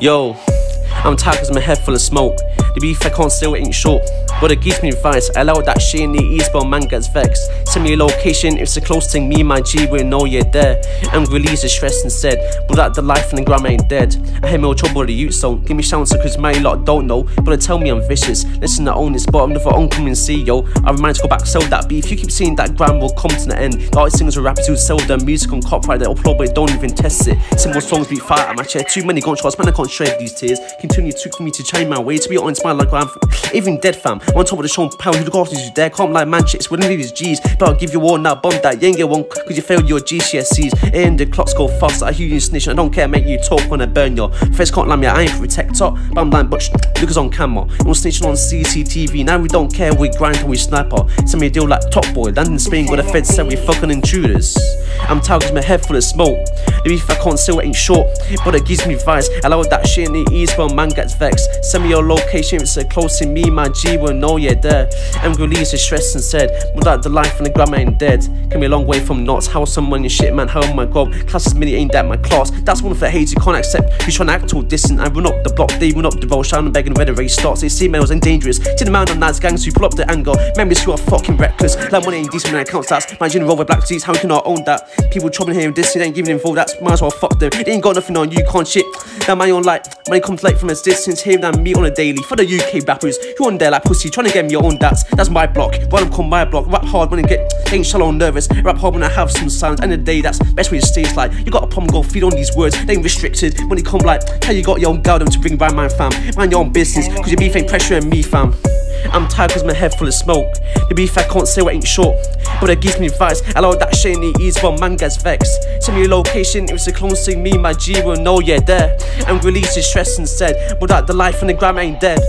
Yo, I'm tired cause my head full of smoke. The beef I can't steal, it ain't short. But it gives me advice. I allow that shit in the eastbound man gets vexed. Send me location it's a close thing. Me my G will know you're there. And release the stress instead. But that the life and the gram ain't dead. I hear more trouble with the youth so give me chance cause my lot don't know. But they tell me I'm vicious. Listen, I own this, but I'm never oncoming CEO. I remind to go back sell that beef. You keep seeing that gram will come to the end. The artist singers are rappers who sell their music on copyright. They upload but they don't even test it. Simple songs beat fire at my chair. Too many gunshots, man. I can't shred these tears. Continue to me to change my way. To be honest, my like I'm even dead fam. On top of the Sean Powell, you look after you there. Can't like man chicks, wouldn't leave his G's. But I'll give you all now, bomb that. You ain't get one cause you failed your GCSEs. And the clocks go fast, I hear you snitch. I don't care, make you talk when I burn your face. Can't lie me, I ain't protector. But I'm blind, but sh- look us on camera. Want snitching on CCTV. Now we don't care, we grind and we sniper. Send me a deal like Top Boy. London, Spain, got the feds said we fucking intruders. I'm cause my head full of smoke. The beef I can't still ain't short, but it gives me vibes. Allow that shit in the east, but man gets vexed. Send me your location, if it's a close to me, my G will know you're there. And release the stress and said, without the life and the grandma ain't dead. Can be a long way from knots. How someone your shit, man, how my god. Classes mini ain't that my class. That's one of the hates you can't accept. Trying to act all distant and run up the block, they run up the road, shouting begging where the race starts. They see males and dangerous. To the man on nights, gangs who pull up the anger. Members who are fucking reckless. Like money ain't decent when I count stats. My general with black seats, how can I own that? People troubling him, this ain't giving him full, that's might as well fuck them. They ain't got nothing on you, can't shit. That man on like, money comes late from his distance, him than me on a daily. For the UK rappers, who on there like pussy, trying to get me your own dats. That's my block. Run up call my block. Rap hard when I get getting shallow nervous. Rap hard when I have some sounds. and the day, that's best way to stay. It's like you got a problem, go feed on these words. They ain't restricted. When you come like, how you got your own girl them to bring round my fam. Mind your own business, cause your beef ain't pressuring me, fam. I'm tired cause my head full of smoke. The beef I can't say what ain't short. But it gives me advice. Allow that shit in the ease while man gets vexed. Send me a location, if it's a clone thing, me, my G will know you're there. And release the stress instead. But that the life and the gram ain't dead.